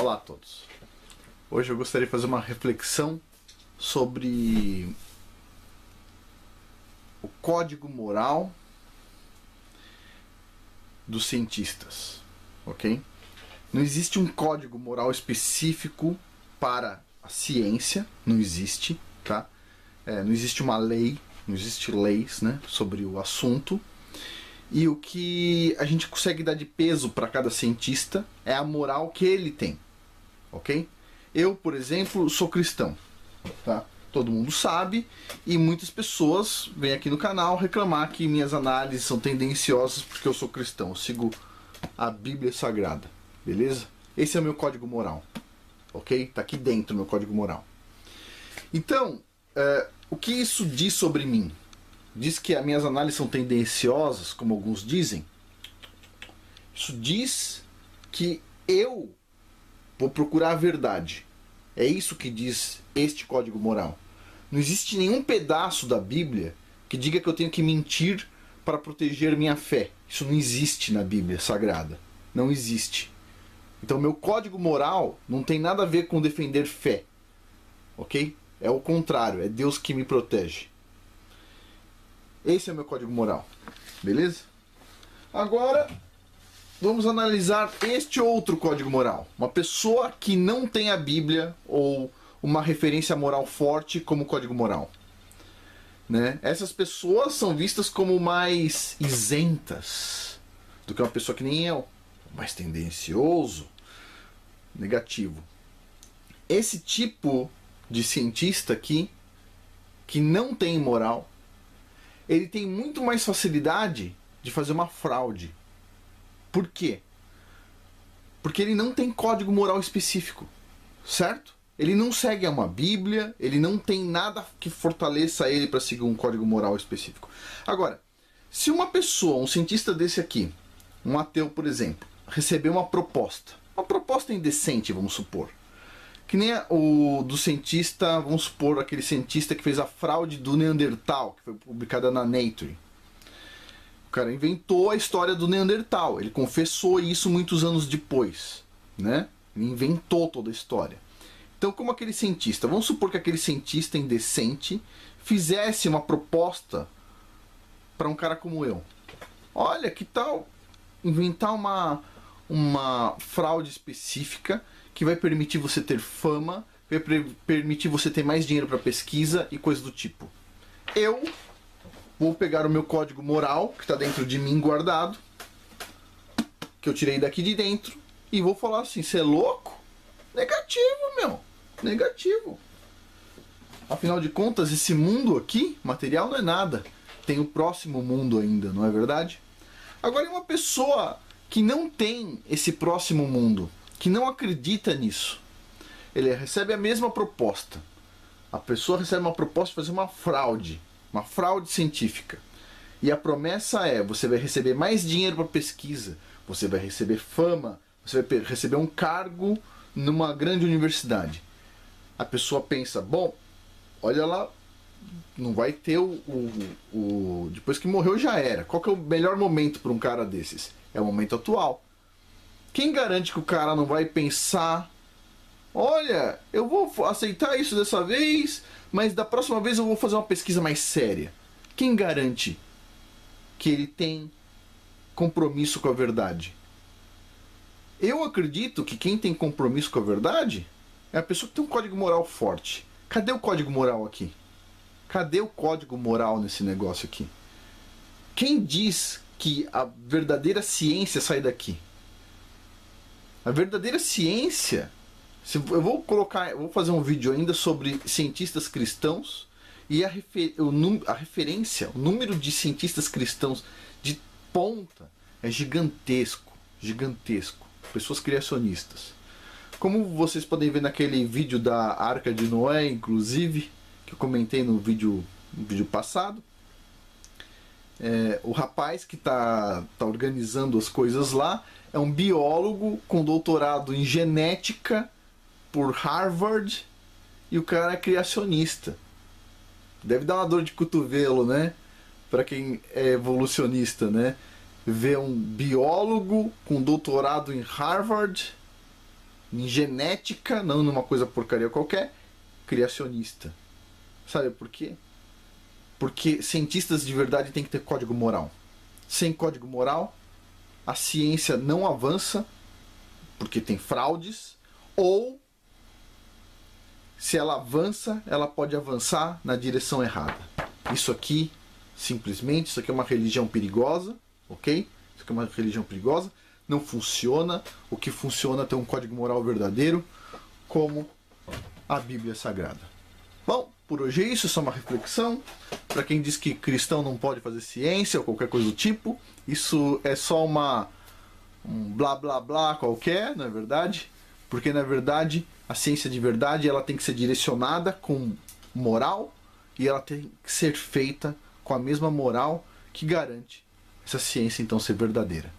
Olá a todos. Hoje eu gostaria de fazer uma reflexão sobre o código moral dos cientistas, ok? Não existe um código moral específico para a ciência, não existe, tá? É, não existe uma lei, não existe leis, né, sobre o assunto. E o que a gente consegue dar de peso para cada cientista é a moral que ele tem, ok? Eu, por exemplo, sou cristão, tá? Todo mundo sabe e muitas pessoas vêm aqui no canal reclamar que minhas análises são tendenciosas porque eu sou cristão. Eu sigo a Bíblia Sagrada, beleza? Esse é o meu código moral, ok? Tá aqui dentro meu código moral. Então, é, o que isso diz sobre mim? Diz que as minhas análises são tendenciosas, como alguns dizem. Isso diz que eu vou procurar a verdade. É isso que diz este código moral. Não existe nenhum pedaço da Bíblia que diga que eu tenho que mentir para proteger minha fé. Isso não existe na Bíblia Sagrada. Não existe. Então, meu código moral não tem nada a ver com defender fé. Ok? É o contrário, é Deus que me protege. Esse é o meu código moral. Beleza? Agora, vamos analisar este outro código moral. Uma pessoa que não tem a Bíblia ou uma referência moral forte como código moral. Né? Essas pessoas são vistas como mais isentas do que uma pessoa que nem eu, mais tendencioso, negativo. Esse tipo de cientista aqui, que não tem moral, ele tem muito mais facilidade de fazer uma fraude. Por quê? Porque ele não tem código moral específico, certo? Ele não segue uma Bíblia, ele não tem nada que fortaleça ele para seguir um código moral específico. Agora, se uma pessoa, um cientista desse aqui, um ateu, por exemplo, receber uma proposta, uma proposta indecente, vamos supor, que nem o do cientista, vamos supor, aquele cientista que fez a fraude do Neandertal, que foi publicada na Nature. O cara inventou a história do Neandertal. Ele confessou isso muitos anos depois, né? Ele inventou toda a história. Então, como aquele cientista, vamos supor que aquele cientista indecente fizesse uma proposta para um cara como eu. Olha, que tal inventar uma uma fraude específica que vai permitir você ter fama, vai permitir você ter mais dinheiro para pesquisa e coisas do tipo. Eu vou pegar o meu código moral que está dentro de mim guardado, que eu tirei daqui de dentro, e vou falar assim: você é louco? Negativo, meu. Negativo. Afinal de contas, esse mundo aqui, material, não é nada. Tem o próximo mundo ainda, não é verdade? Agora, uma pessoa que não tem esse próximo mundo, que não acredita nisso. Ele recebe a mesma proposta. A pessoa recebe uma proposta de fazer uma fraude, uma fraude científica. E a promessa é: você vai receber mais dinheiro para pesquisa, você vai receber fama, você vai receber um cargo numa grande universidade. A pessoa pensa: bom, olha lá, não vai ter o, o, o, Depois que morreu já era. Qual que é o melhor momento para um cara desses? É o momento atual. Quem garante que o cara não vai pensar: olha, eu vou aceitar isso dessa vez, mas da próxima vez eu vou fazer uma pesquisa mais séria? Quem garante que ele tem compromisso com a verdade? Eu acredito que quem tem compromisso com a verdade é a pessoa que tem um código moral forte. Cadê o código moral aqui? Cadê o código moral nesse negócio aqui? Quem diz que a verdadeira ciência sai daqui? A verdadeira ciência. Eu vou colocar, vou fazer um vídeo ainda sobre cientistas cristãos e a, refer, o, a referência, o número de cientistas cristãos de ponta é gigantesco, gigantesco. Pessoas criacionistas. Como vocês podem ver naquele vídeo da Arca de Noé, inclusive, que eu comentei no vídeo, no vídeo passado. É, o rapaz que está tá organizando as coisas lá é um biólogo com doutorado em genética por Harvard e o cara é criacionista. Deve dar uma dor de cotovelo, né? Para quem é evolucionista, né? Ver um biólogo com doutorado em Harvard em genética, não numa coisa porcaria qualquer, criacionista. Sabe por quê? Porque cientistas de verdade têm que ter código moral. Sem código moral, a ciência não avança porque tem fraudes, ou se ela avança, ela pode avançar na direção errada. Isso aqui, simplesmente, isso aqui é uma religião perigosa, ok? Isso aqui é uma religião perigosa, não funciona. O que funciona é ter um código moral verdadeiro, como a Bíblia Sagrada. Bom, por hoje é isso, só uma reflexão. Para quem diz que cristão não pode fazer ciência ou qualquer coisa do tipo, isso é só uma um blá blá blá qualquer, não é verdade? Porque na verdade a ciência de verdade ela tem que ser direcionada com moral e ela tem que ser feita com a mesma moral que garante essa ciência então ser verdadeira.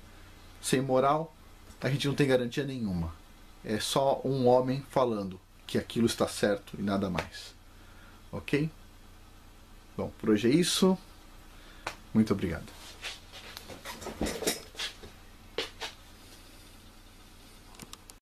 Sem moral, a gente não tem garantia nenhuma. É só um homem falando que aquilo está certo e nada mais. Ok? Bom, por hoje é isso. Muito obrigado.